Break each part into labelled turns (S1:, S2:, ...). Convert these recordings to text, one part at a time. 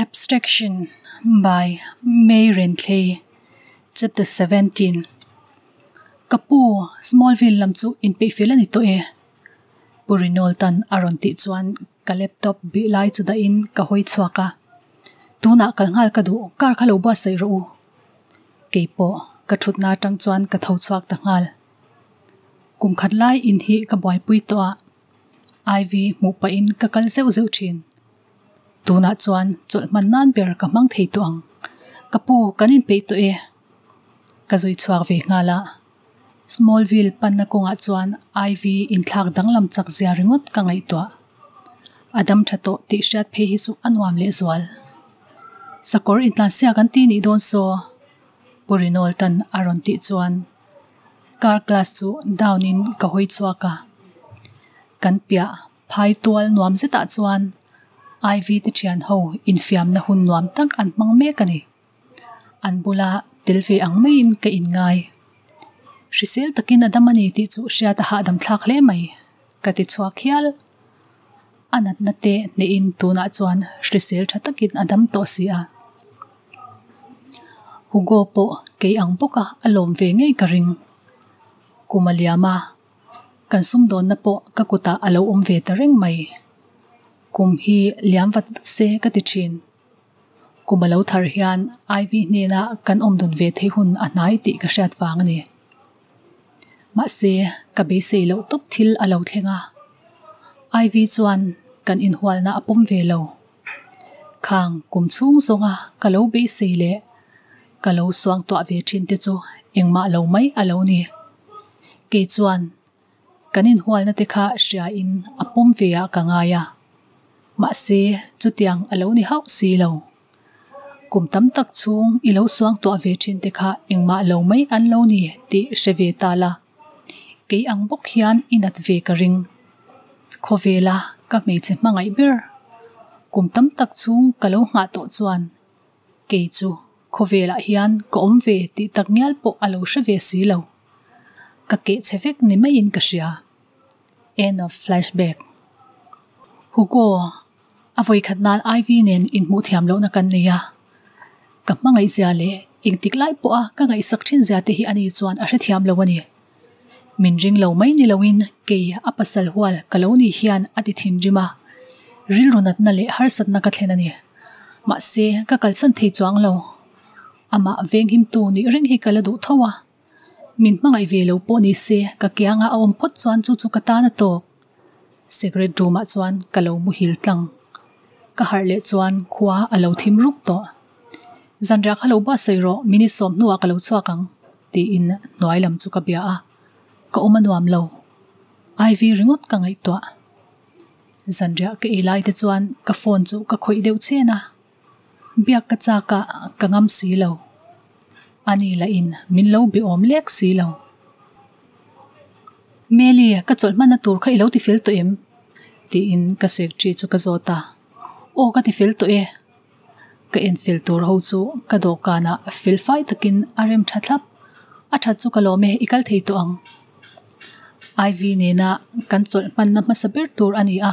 S1: Abstraction by May Rentley, Chapter 17. Kapu Smallville lam chu in pe fela ni to e. Purinol tan aron ti chuan ka laptop bi lai chu da in ka hoi chhuaka. Tuna kal ngal ka du kar khalo ba sai ro. Keipo ka thut na tang chuan ka thau chuak ta ngal. Kum khat lai in hi ka boy pui to a. Ivy mu pa in ka kal zeu zeu thin. tuna chuan chol man nan ber ka mang thei tuang kapu kanin pe to e ka zui chuak ve ngala smallville pan panna konga chuan iv in thlak danglam chak zia ringot ka ngai to adam thato ti shat phe hi su anwam le zwal sakor in tlan sia kan ti ni don so purinol tan aron ti chuan car class chu down in ka hoi chuaka kan pia phai tual nuam zeta chuan IV ti tiyan ho infiam na hunnuam tak an mang mekani. An bula tilfi ang main ka ingay. Shisil takin adamani ti tu siya taha adam tlak lemay. Kati tsuakyal. Anat na te niin tuna tuan shisil tatakin adam to siya. Hugo po kay ang buka alom ve ngay karing. Kumalyama. Kansumdon na po kakuta alaw umveta ring may. Kum hi liam vat se ka ti chin. lo thar hian Ivy nena kan om dun ve the hun a à nai ti ka siat wang ni. Ma se ka be se lo top thil à a lo thenga. À. Ivy chuan kan in inhual na apum ve lo. Khang kum chung zonga ka lo be se le. Ka lo suang to ve chin te chu eng ma lo mai a lo ni. Ke chuan kanin inhual na te kha siya in apum ve a ka mà xe, chú tiếng ở lâu ni hậu xì lâu. Cùng tấm tắc chung y lâu xoang tọa về trên tê khá in mà lâu mấy ăn lâu ni tị sẽ về ta là cái ăn bốc hian in đặt về cả ring khó về là các mấy chế mang ấy biết cùng tấm tắc chung cả lâu ngã tổ chuan cái chú, khó về là hian có ông về tị tắc nhal bộ ở lâu sẽ về xì lâu. Các cái chế phép nên mấy yên cả xia end of flashback. Hugo avoi khatnan iv nen in mu thiam lo na kan neya ka ma ngai zia le ing tik lai po a, ka ngai sak thin zia te hi ani chuan a hre thiam lo ani. Min ring lo mai ni loin ke a pasal hual kaloni hian ati thin jima. Ril runat na le har sat na ka thlen ani. Ma se ka kal san thei chuang lo. Ama veng him tu ni ring hi kala du thowa min mangai ve lo po ni se ka kyanga om phot chuan chu chu ka ta na to secret room a chuan kalo mu hil tlang ka har le chuan khwa alo thim ruk to zanra khalo ba sei ro, mini som nuwa kalo chwa kang ti in noi lam chu ka bia a. Ka oma nuam lo. Ai vi ringot ka ngai to zanra ke ilai te chuan ka phone chu ka khoi deu chena biak ka cha ka ka ngam si lo. Ani la in, min lo bi om lek si lo. Meli ka chol mana tur kha ilo ti fil to em. Ti in ka sek chi chu ka zota o ka ti fil to e. Ka en fil tur ho chu ka do kana fil fai takin arem thatlap a tha chu ka lo me ikal thei to ang. Iv ne na kan chol man na ma sabir tur ani a.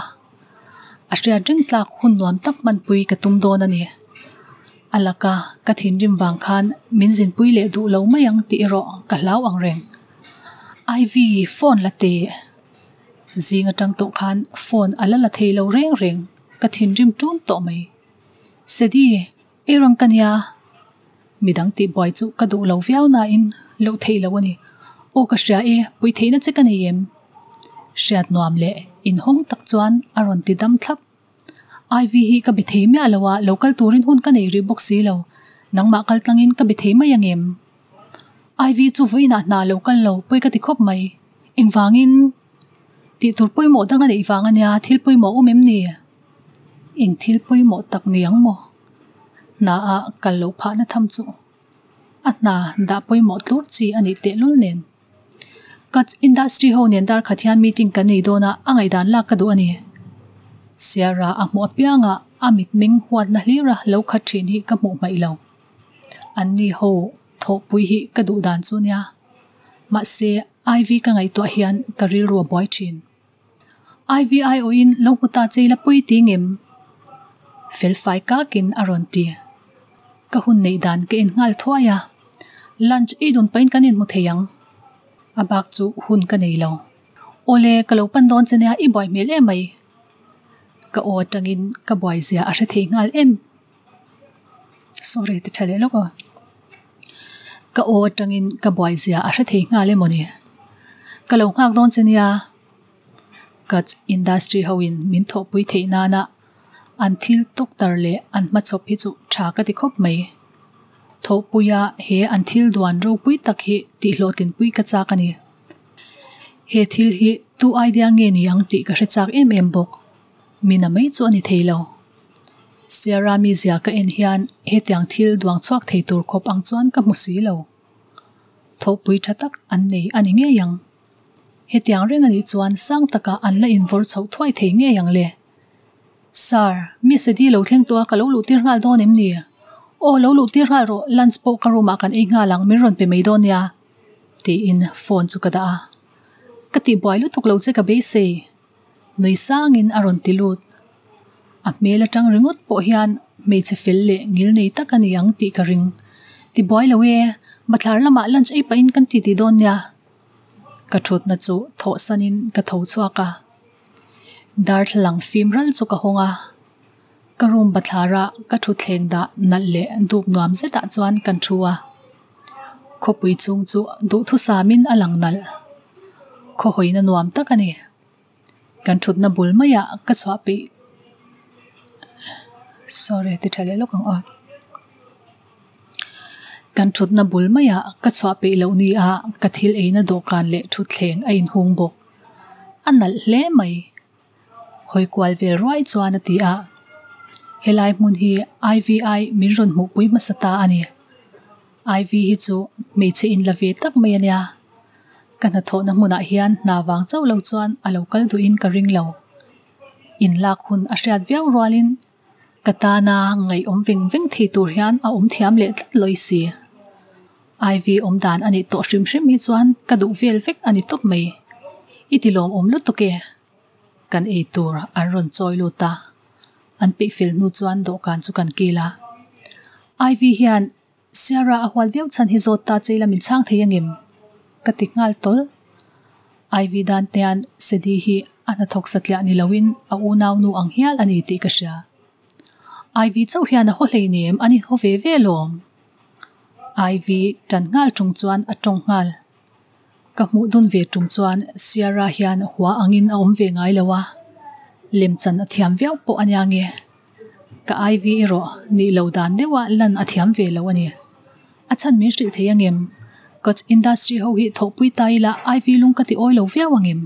S1: Ashria ding tlak khun nuam tak man pui ka tum don ani. Alaka ka thin rim wang khan min jin pui le du lo mayang ti e ro ka lau ang reng. Iv phone la te. Zinga tang to khan phone ala la thei lo reng reng. Ka thin rim tun to mai sedi erang kanya midang ti boy chu ka du lo viau na in lo thei lo ani o ka sha e pui thei na chekani yem shat nuam le in hong tak chuan aron ti dam thlap iv hi ka bi thei mi alawa local turin hun ka nei ri box si lo nang ma kal tlangin ka bi thei ma yangem iv chu vui na na local lo pui ka ti khop mai engwangin ti tur pui mo dang nei wangania à, thil pui mo umem ni in thil pui mo tak niang mo na a kal lo pha na tham chu. At na da pui mo tlur chi ani te lul nen. Kat industry ho nen dar khathian meeting kan nei dona angai dan la ka du ani. Siara a mo pianga amit ming huat na hlira lo khathin hi ka mo mai lo. An ho tho pui hi ka du dan chu nya ma se iv ka ngai to hian karil ro boy thin. IVIO in lo puta cheila pui tingem fel fai ka kin aron ti. Ka hun nei dan ke in ngal thoya lunch i dun pain kanin mu theyang. Abak chu hun ka nei lo. Ole ka lo pan don chene i boy mel e mai ka o tangin ka boy zia a the ngal em. Sorry te thale lo ko. Ka o tangin ka boy zia a the ngal em ni ka lo ngak don chenia kat industry hawin min tho pui theina na na. anthil toktar le an ma antma chopi chu tha ka ti khop mai. Tho puya he anthil duan ro pui tak he ti hlo tin pui ka cha ka ni. He thil hi tu ai dia nge ni ang ti ka hre chak em em bok. Mina mai chu ani theilo Sierra mi zia ka en hian he tiang thil duang chuak thei tur khop ang chuan ka mu si lo. Tho pui thatak an nei ani nge yang. He tiang reng ani chuan sang taka an la in vor chho thwai thei nge yang le. sar mi se di lo thleng to ka lo lu tir ngal don em ni. O lo lu tir ngal ro lunch po ka ro ma kan e nga lang mi ron pe mei don ya. Ti in phone chu ka da. Ka ti boy lu tuk lo che ka be se. Noi sang in aron ti lut. A me la tang ringot po hian mei che fel le ngil nei ta kan yang ti ka ring. Ti boy lo we mathlar lama lunch ei pa in kan ti ti don ya. Ka thut na chu tho sanin ka tho chuaka ka. Dar thlang fim ral chu ka honga ka room bathlara ka thu thleng da nal le dup nuam zeta chuan kan thuwa khopui chung chu du thu samin alang nal kho hoina nuam takani kan thut na bul maya ka chwa pe sorry ti thale lo kang on kan thut na bul maya ka chwa pe lo ni a ka thil e na dokan le thu thleng a in hung bok anal hle mai hoi kwal vel roi chuan a ti a helai mun hi IVI min ron mu pui ma sata ani IV hi chu mấy chị in la ve tak mai ania kan na tho na muna ah hian na wang chau lo chuan a local du in ka ring lo. In lak hun a hriat viau rolin katana ngai om ving ving thi tur hian a om thiam le tlat loi si. IV om dan ani to hrim hrim hi chuan ka du vel vek ani top mai itilom om lu to ke kan e tur an ron choi lu ta. An pi fil nu chuan do kan chu kan kila. IV hian, Sarah a hwal viau chan hi zot ta cheila min chang theyangim katik ngal tol. IV dan tean sedi hi an thok satla ni lawin, a u naw nu ang hial ani ti ka sha IV chau hian a ho hlei nem ani ho ve ve lom. IV tan ngal chung chuan a tong ngal ka mu dun ve tung chuan siara hian hua angin a om ve ngai lawa lem chan a thiam viau po anya nge. Ka ai vi ro ni lo dan dewa lan a thiam ve lo ani a chan mi the theyangem coach industry ho hi thopui tai la vi lung ka ti oi lo via wangim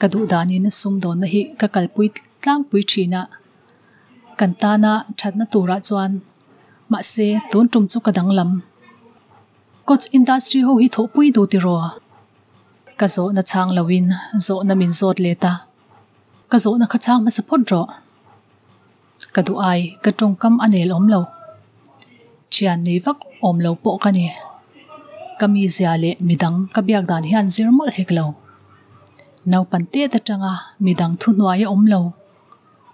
S1: ka du danin sum don na hi ka kalpui tlang pui thina ah. kantana thatna tura ah chuan. Ma se tun tum chu kadang lam coach industry ho hi thopui du ti ro. Ka zo na chang lawin zo na min zot leta ka zo na khachang ma support ro. Ka du ai, ka tong kam anel om lo. Chian nei vak om lo po ka ni. Kami zia le midang kabiak dan hian zirmol heklo nau pante ta changa midang thu nuai om lo.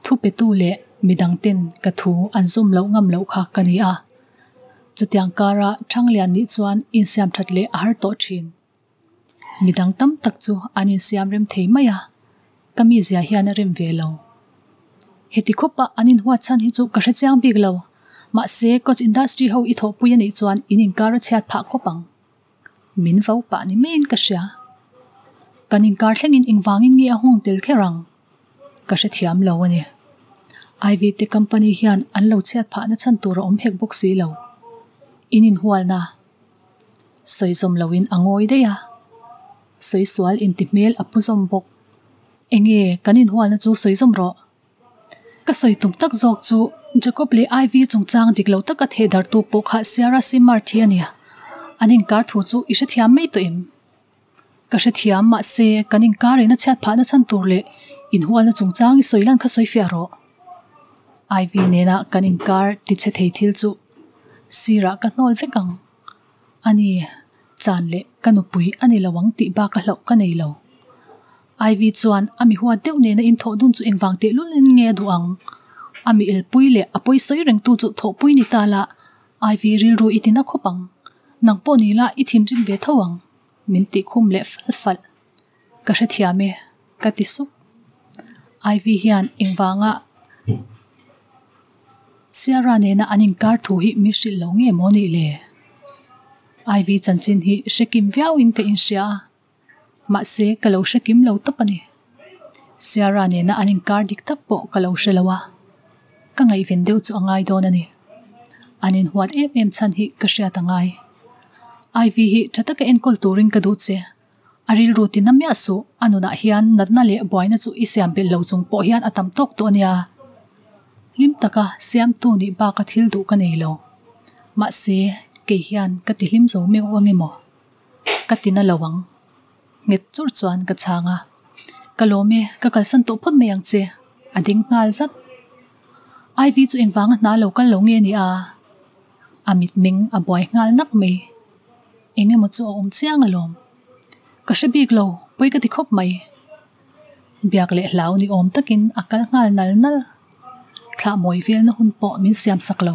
S1: Thu pe tu le midang tin ka thu an zum lo ngam lo kha kani a. chutiangkara thanglia ni chuan in siam thatle har to thin midang tam tak chu an siam rem thei maya kami zia hian rem velo heti khopa anin huwa chan hi chu ka hre chang big lo. Ma se coach industry ho i tho pu yani chuan in in kar chhat pha khopang min vau pa ni main ka sha. Kanin kar thleng in ingwangin nge ahung tel kherang ka hre thiam lo ani. Ivt company hian an lo chhat pha na chan tur om hek box si lo. Inin hual na soizom lowin angoy de ya. Soi swal in ti apuzom bok. Enge kanin hual na chu soizom ro. Ka soi tum tak zok chu, Jacob le IV chung chang dik tak at hedar tu po kha Sarah Simar thiania anin kar thu chu isha thiam mei to im. Ka hre thiam ma se kanin kar e ina chat pha na chan tur le in hual na chung chang i soilan kha soi ro. Iv nena kanin kar ti che thei thil chu sira ka nol ve kang. Ani chan le kanu pui ani lawang ti ba ka hlo ka nei lo. IV chuan ami huwa deuh ne na in tho dun chu engwang te lulin nge duang ami el pui le apoi soi reng tu chu tho pui ni ta la. IV ril ru itina khopang nang po ni la ithin rim ve thawang min ti khum le fal fal. Ka sha thia me ka ti su. IV hian engwanga siara ne na anin kar thu hi mi shil lo nge mo ni le. IV chanchin hi shekim viau in ka in sia ma se ka lo shekim lo ta pani Sierra ne na anin kar dik tap po ka lo shelawa ka ngai ven deu chu angai don ani. Anin huat em em chan hi ka sha ta ngai. IV hi thata ka en kol turing ka du che. Aril rutin namya su anuna hian natna le boina chu isyam bel lo chung po hian atam tok to ania. Lim taka siam tu ni ba ka thil du ka nei lo. Ma se ke hian ka ti hlim zo me wangi mo ka tina lawang nget chur chuan ka changa. Ka lo me ka kal san to phot me yang che. Ading ngal zat ai vi chu eng wang na lo kal lo nge ni a. Amit ming a boy ngal nak me enge mo chu om um chiang alom ka she bik lo poi ka ti khop mai. Biak le hlau ni om takin akal ngal nal nal. thla moi vel na hun po min siam sak lo.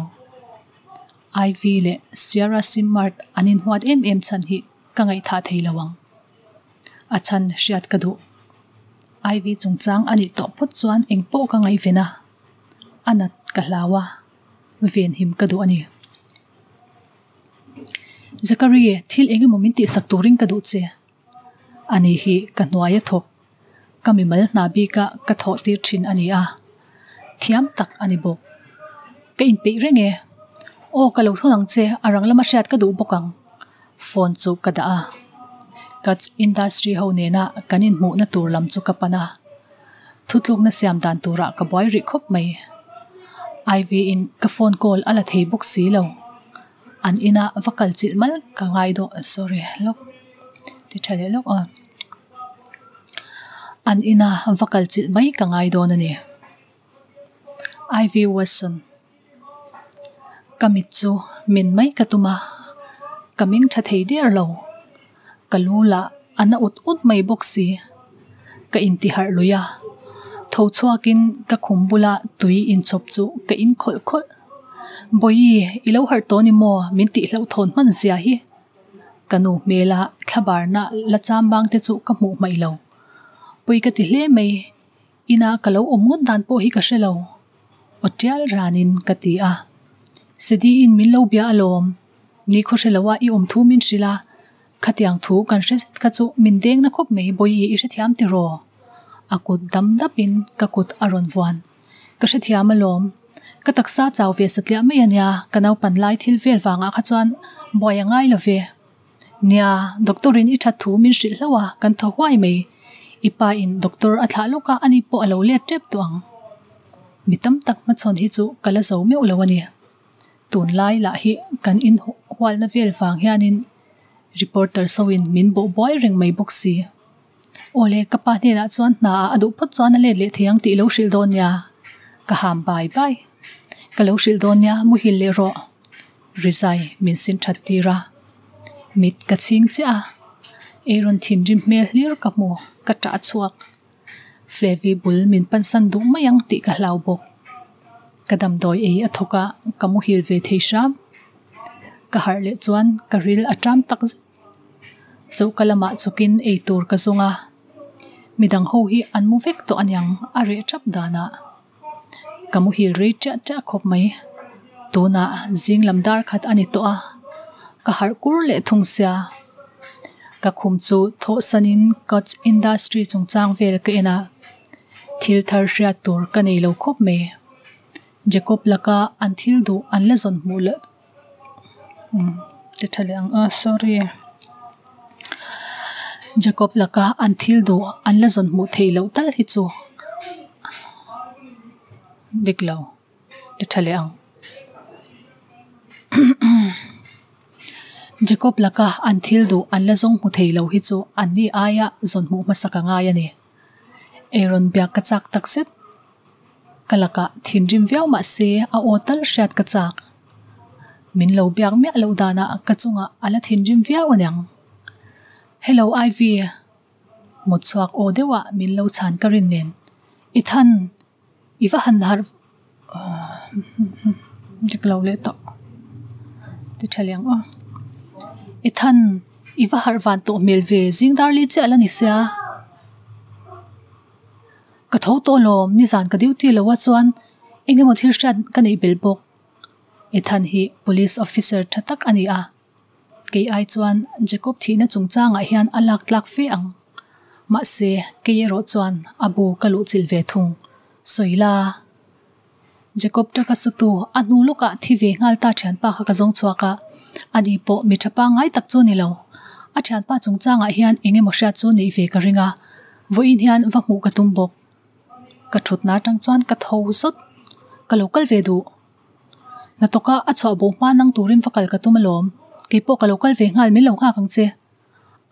S1: Ai le sierra simart anin huat em em chan hi kangai tha thei lawang achan shiat kadu ai vi chung chang ani to phut chuan eng po kangai vena anat kahlawa ven him kadu ani. Zakariye thil engi momin ti sak turing kadu che. Ani hi kanwaya thok. Kamimal nabi ka katho tir thin ani a. thiam tak ani bo ka in pe renge o ka lo thonang che arang lama shat ka du bokang phone chu ka da a. Kach industry ho ne na kanin mu na tur lam chu ka pana thutluk na siam dan tura ah ka boy ri khop mai. Iv in ka phone call ala thei bok si lo. An ina vakal chil mal ka ngai do, sorry, lok. Ti thale lok on an ina vakal chil mai ka ngai do na ni. Ivy Wesson. Kamit chu min mai katuma. Kaming tha thei der lo. Kalula ana ut ut mai boxi. Ka inti har luya. Tho chuakin ka khumbula tui in chop chu ka in khol khol. Boi ilo har to ni mo min ti hlau thon man zia hi. Kanu mela thabar na la chambang te chu ka mu mai lo. Boi ka ti hle mai ina kalau omngot dan po hi ka shelo otial ranin katia sidi in min lo bia alom ni kho shelawa i om thu min shila khatiang thu kan hreset ka chu min deng na khop mei boi i hre thiam ti ro akut dam dapin ka kut aron wan ka hre thiam alom ka taksa chaw ve satlia mai ania kanau pan lai thil vel wanga kha chuan boi angai lo ve nia doktorin i that thu min shil hlawa kan tho huai mei ipa in doktor athla loka ani po alo le tep tuang mi tam tak ma chon hi chu kala zo me ulawani tun lai la hi kan in hwal na vel wang hianin reporter sawin min bo boy ring mai boxi ole kapa ni la chuan na adu à phot chuan le le thiang ti lo shil don ya ka ham bai bai ka lo shil don ya mu hil le ro rizai min sin that tira mit ka ching cha Aaron à. thin rim mel hlir ka mo ka ta chuak flevi bul min pansan du mayang ti ka hlau bok kadam doi e athoka kamu hil ve thei sham ka har le chuan ka ril atram tak chau kalama chukin e tur ka zunga. Midang ho hi an mu vek to anyang are chap dana kamu hil re cha cha khop mai. Tuna zing lamdar khat ani to a ka har kur le thung sia. Ka khum chu tho sanin coach industry chung chang vel ka ina thil thar ria tur ka nei lo khop me. Jacob laka an thil du an la zon mu la hmm, te thale ang ah, sorry. Jacob laka an thil du an la zon mu thei lo tal hi chu. Diklo te thale ang. Jacob laka an thil du an la zong mu thei lo hi chu an ni aya zon mu masaka nga ya ni. Aaron biak kachak takset kalaka, thin rim viau ma se a otal shat kachak min lo biak me lo dana kachunga ala thin rim viau anyang hello, ivy. Một chuak o dewa, min lo chan karin nen. Ithan, iva han har dik lâu le to. Ti thaliang o oh. ithan, iva har van to mel ve jing dar li che ala ni sia. thau to lom ni zan ka diu ti lo wa chuan. Engemaw thir hran ka nei bel bok e than hi police officer thatak ani a. Ke ai chuan jacob thina chungchanga hian alak tlak fe ang. Ma se ke ro chuan abu kalu chil ve thung. Soila jacob taka sutu anu loka thi ve ngal ta than pa kha ka zong chuaka ani po mi thapa ngai tak chu ni lo. A than pa chungchanga hian engemaw sha chu nei ve ka ringa. Voin hian va mu ka tum bok ka thut na tang chuan ka tho sot ka local ve du na toka a chwa bo ma nang turin fakal ka tumalom ke po ka local ve ngal mi lo nga kang che.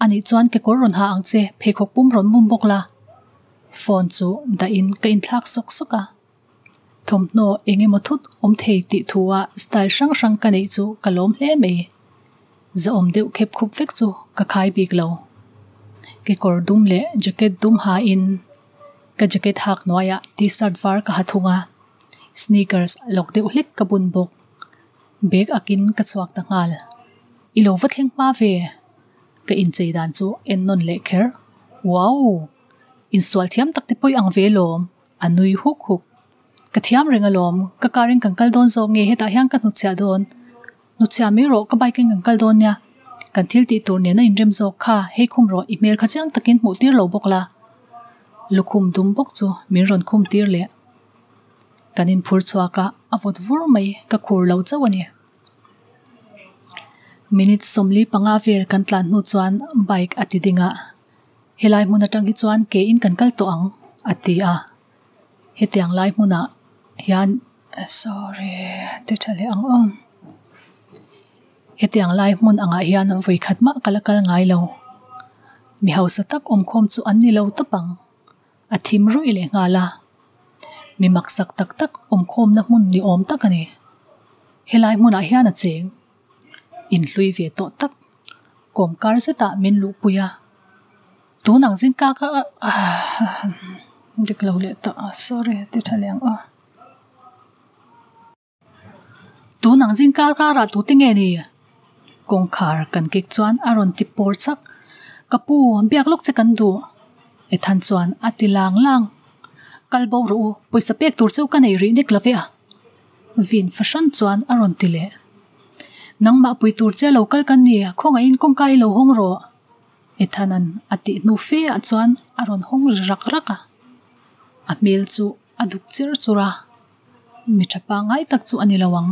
S1: Ani chuan ke kor ron ha ang che. Phe khok pum ron mum bok la. Phone chu da in ka in thak sok soka thom no enge mo thut om thei ti thuwa style sang sang ka nei chu ka lom hle me za om deuh khep khup vek chu ka khai bik lo. Ke kor dum le jacket dum ha in ka jacket hak noya ah, t-shirt var ka hathunga. Sneakers lok de uhlik ka bun bok bag akin ka chuak ta ngal. Ilo va thleng ma ve? Ka in chei dan chu en non le kher. Wow! In swal thiam tak te poi ang ve lom. Anui huk huk. Ka thiam ringalom, ka karing kankal don zo nge heta hyang ka nu cha don nu cha mi ro ka biking kankal don nya kan thil ti tur ne na in rem zo kha. He khum ro email kha chang takin mu tir lo bok la. lukum dumbok chu minron khum tir le. Kanin phur chwa ka avot vur mai ka khur lo chawani minute somli panga vel kan tlan nu chuan bike ati dinga. Helai mun atang hi chuan ke in kan kal to ang ati a. Hetiang lai muna hian sorry te thale ang om hetiang lai mun anga hian voi khatma kalakal ngai lo. Mi hausa tak om khom chu an ni lo tapang a thim ru ile nga la. Mi mak sak tak tak om khom na mun ni om tak ani. Helai mun a ah hian a cheng. In hlui ve to tak. Kom kar se ta min lu puya tu nang jin ka ka ah, dik lo le ta. Sorry, ti thaliang a ah. tu nang jin ka ka ra tu tinge ni. Kong khar kan kik chuan aron ti por chak. Kapu biak lok che kan du e than chuan atilang lang kalbo ru poisa pek tur cheu ka nei ri nek lave a à? vin fashion chuan aron ti le nang ma pui tur che local kan ni khonga in kong kai lo hong ro e thanan à à ati nu fe a chuan aron hong rak rak a a mel chu aduk chir chura mi thapa ngai tak chu ani lawang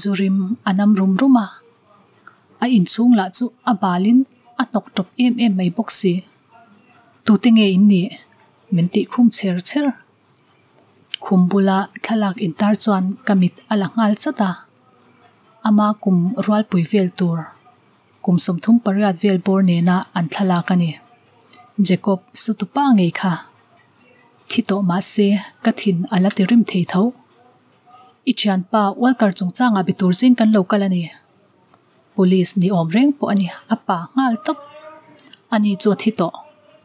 S1: zurim anam rum ruma a inchung la chu a balin a nok top em em mai boxi tu tinge in ni menti khum cher cher khumbula thalak in tar chuan kamit alangal chata ama kum rual pui vel tur kum somthum pariat vel bor ne na an thalak ani jacob sutupa ngei kha thito ma se kathin ala tirim thei tho i chian pa walkar chung changa bitur jing kan local ani police ni om reng po ani apa ngal top ani chu thito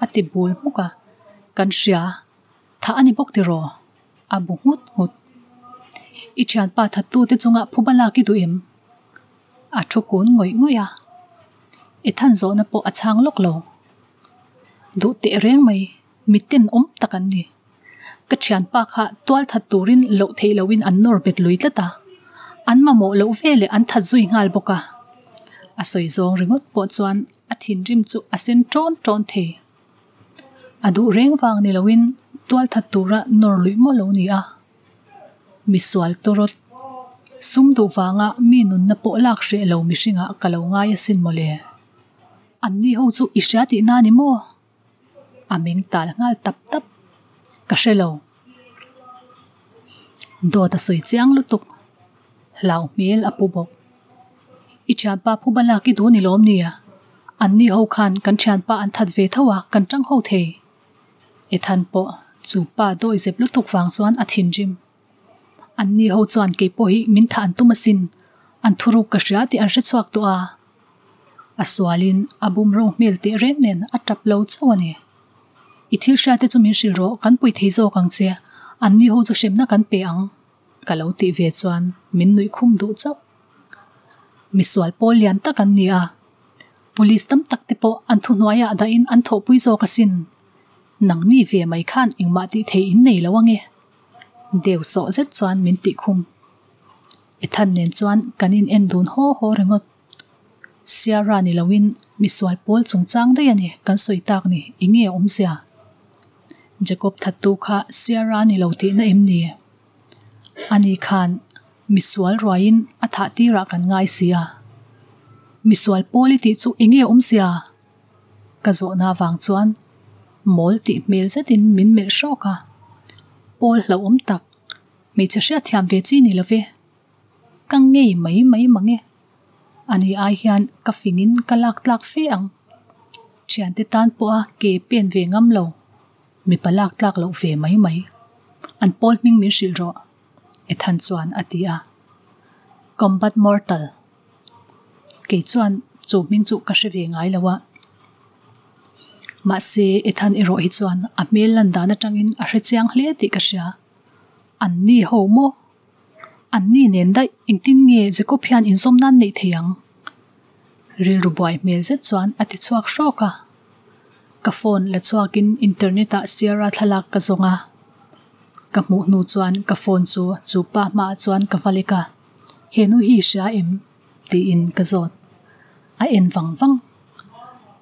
S1: ati bul muka. Kan shia tha ani bok ti ro. Abu ngut ngut. I chan pa tha tu te chunga phubala ki du im. A thu kun ngoi ngoya e than zo na po achang lok lo. Du te reng mai mitin om takan ni. Ka chan pa kha twal tha turin lo thei lowin an nor bet lui tla ta. An ma mo lo vele an tha zui ngal boka. Asoi zong ringot po chuan athin rim chu asen ton ton the. adu reng wang ni lawin tual nor lui mo lo ni a. Mi miswal torot sum du wanga mi nun na po lak she lo mi shinga kalo nga ya sin mo le. Anni ho chu isha ti na ni mo. Aming tal ngal tap tap ka she lo. Do ta soi chiang lu tuk lau mel apu bo icha pa phu bala ki du ni lom ni a. Anni ho khan kan chan pa an that ve thawa kan chang ho the. e than po chu pa do i zep lu tuk wang chuan a thin jim. An ni ho chuan ke po hi min tha an tu masin an thuru ka ria ti an re chuak to a. Aswalin abum ro mel te ren nen a tap lo chawani e. i thil sha te chu min shil ro kan pui thei zo kang che. An ni ho chu shem na kan pe ang. Ka lo ti ve chuan min nui khum du chaw mi swal pol lian tak an ni a. Police tam tak te po an thu noya da in an tho pui zo ka sin. Nắng ni về mấy khan ing ma ti thế in nei lawange deu so zet chuan min ti khum e nên choan cần in en dun ho ho rengot siara ni lawin mi sual pol chung chang dai cần kan soi tak ni inge om sia jacob thatu kha siara ni lo ti na im ni ani khan mi sual roin a ti ra kan ngai sia mi sual poli ti chu inge om sia ka zo na wang chuan mol ti mel zetin min mel shoka pol lo om tak mi cha sha thiam ve chi ni lo ve kang ngei mai mai mange ani ai hian ka fingin ka lak tlak fe ang chian te tan po a ke pen ve ngam lo mi palak tlak lo ve mai mai an pol ming min shil ro e than chuan atia combat mortal. Ke chuan chu ming chu ka hre ve ngai lawa ma se ethan ero hi chuan a mel lan dana tangin a hre chiang hle ti ka sha an ni ho mo. An ni nen dai ing tin nge je ko phian in som nan nei theyang. Ril ru boy mel ze chuan ati chuak shoka ka. Phone la chuakin internet a siara thalak ka zonga. Ka mu nu chuan ka phone chu chu pa ma chuan ka valika henu hi sha im ti in ka zot. A en wang wang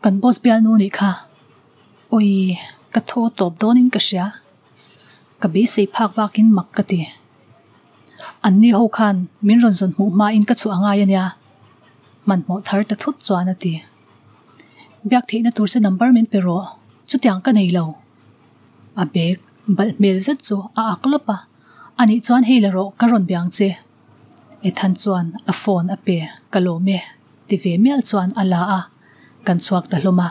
S1: kan bos bial nu ni kha. oi ka tho top donin ka sha ka be se phak bak in mak ka ti. Anni ho khan min ron zon mu ma in ka chu anga ya. Nya man mo thar ta thut chuan ati Biak the na tur se number min pero chu tiang ka nei lo. A bek bal mel zat chu a aklapa ani chuan heilaro ka ron biang che. E than chuan a phone a pe ka lo me. Ti ve mel chuan ala a. Kan chuak ta hloma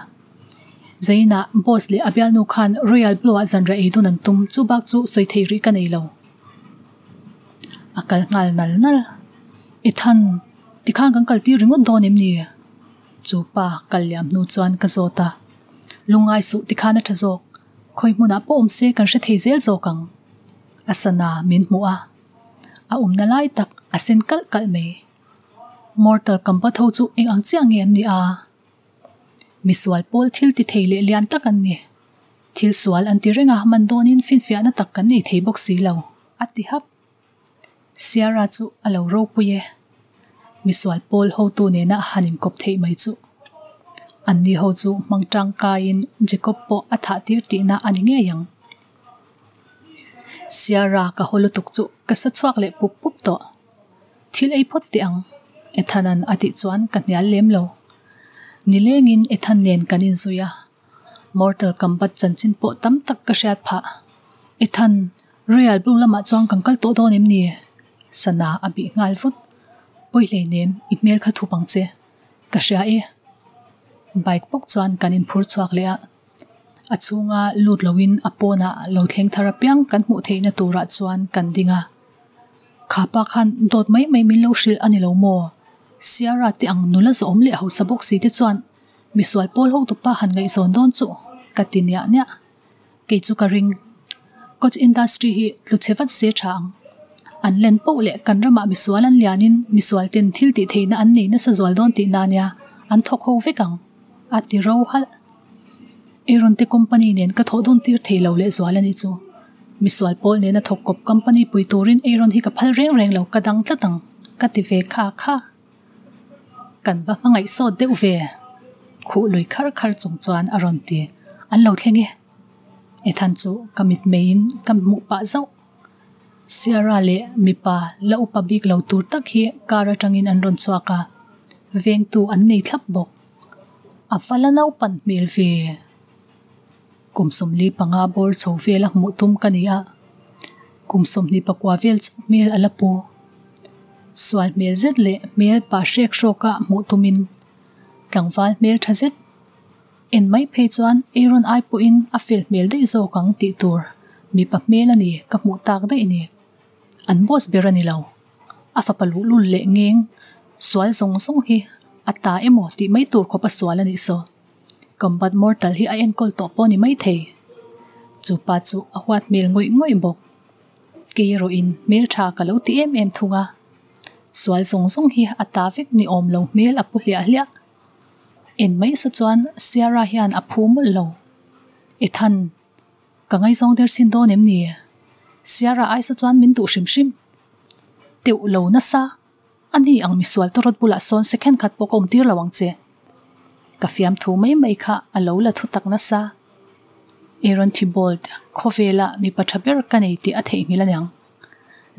S1: zaina boss le abyal nu khan royal blue zanra e dun an tum chu bak chu soi thei ri kan ei lo. Akal ngal nal nal. Ethan tikhang kan kal ti ringo don em ni. Chu pa kalyam nu chuan ka zota lungai su tikhana tha zok khoi muna pom se kan she thei zel zo kang. Asana min mu a. A um na lai tak asen kal kal me mortal kampa tho chu eng ang chiang nge ni a. miswal pol thil ti theile lian tak an ni. Thil swal an ti renga man donin fin fiana tak kan nei thei bok si lo. Ati hap. Siara chu alo ro puye miswal pol ho tu ne na hanin kop thei mai chu. An ni ho chu mangtang ka in jacob po atha tir ti na ani nge yang. Siara ka holo tuk chu ka sa chuak le pup pup to. Thil ei phot ti ang. Ethanan ati chuan ka nyal lem lo. nilengin ethan nen kanin zuya mortal combat chanchin po tam tak ka shat pha ethan real bu lama chuang kangkal to do nem ni sana abi ngal fut poile nem email kha thu pang che ka sha e bike pok chuan kanin phur chuak le a achunga lut lowin apona lo thleng therapiang kan mu theina tura chuan kan dinga khapa khan dot mai mai min lo shil ani lo mo siara ti ang nula zo om le ho sabok si te chuan. Miswal pol ho tu pa han ngai zon don chu. Katinya nya ke chu ka ring. Coach industry hi lu chevat se thang an len po le kan rama miswal an lianin miswal ten thil ti theina an nei na sa zwal don ti na nya an thok ho vekang ati ro hal. Eron te company nen ka thodun tir theilo le zwal ani chu. Miswal pol nen na thok kop company pui torin eron hi ka phal reng reng lo ka dang tlatang ka ti ve kha kha kan va mangai so de ve khu lui khar khar chung chuan aron ti an lo thlenge e than chu kamit mein kam mu pa zo siara le mi pa lo pa big lo tur tak hi kara tangin an ron chuaka veng tu an nei thlap bok a fala nau pan mil ve kum som li panga bor chho ve la mu tum kania kum som ni pakwa vel mil ala po mel zet le mel pa shek shoka mu tumin tlangwal mel tha zet en mai phe chuan aaron ai pu in, a fil mel dei zo kang ti tur mi pa mel ani ka mu tak dai ni an bos berani lo a fa palu lul le ngeng swal zong song hi ata emo ti mai tur khopa swal ani so combat mortal hi a en kol to po ni mai thei chu pa chu a huat mel ngoi ngoi bok ke ro in mel tha ka lo ti em em thunga sual song song hi atavik ni om lo mel apu hlia hlia. En mai sa chuan siara hian a phum lo. E than ka ngai zong der sin do nem ni. Siara ai sa chuan min tu shim shim. Teu lo na sa, ani ang mi sual to rot bula son second khat pokom tir lawang che. Ka fiam thu mai mai kha alo la thu tak na sa. Aaron Thibault khovela mi pathaber kanei ti a thei ngila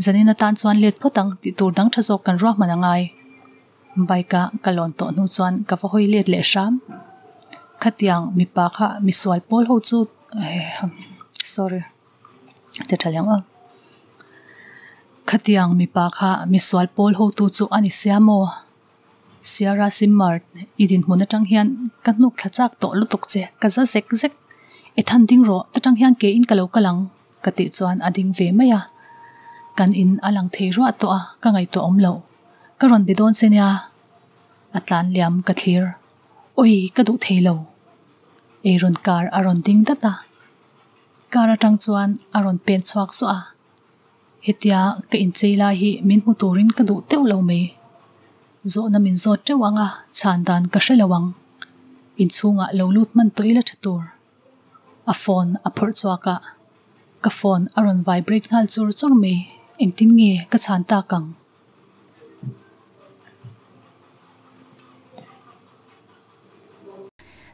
S1: zanina tan chuan let photang ti tur dang tha zok kan ro manangai baika kalon to nu chuan ka fa hoi let le sham. Khatiang mi pa kha mi swal pol ho chu eh, sorry te thalyang a. Khatiang mi pa kha mi swal pol ho tu chu ani siamo siara simmart idin hmun tang hian ka nuk thlachak to lutuk che ka za zek zek. Ethan ding ro ta tang hian ke in kalo kalang kati chuan ading ve maya. Kan in alang thei ro to a ka ngai to omlo ka ron bidon se nya atlan liam ka thlir. Oi ka du thei lo. E ron kar aron ding da ta kara tang chuan aron pen chuak so a. Hetia ka in cheila hi min mu turin ka du teu lo me zo na min zo tewanga chan dan ka shelawang in chunga lo lut man toila chatur a phone a phur chuaka ka phone aron vibrate ngal chur chur me in tin nghe ka chan ta kang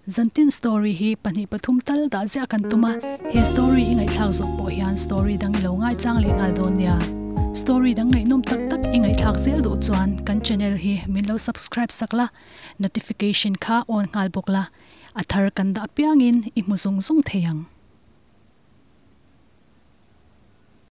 S1: zantin story hi pani pathum tal da zia kan tuma. He story ingai thlang zo po hian story dang lo ngai chang le ngal don nia. Story dang ngai nom tak tak ingai thak zel do chuan. Kan channel hi, min lo subscribe sakla. Notification kha on ngal bokla. Athar kan da piangin i muzung zung theyang.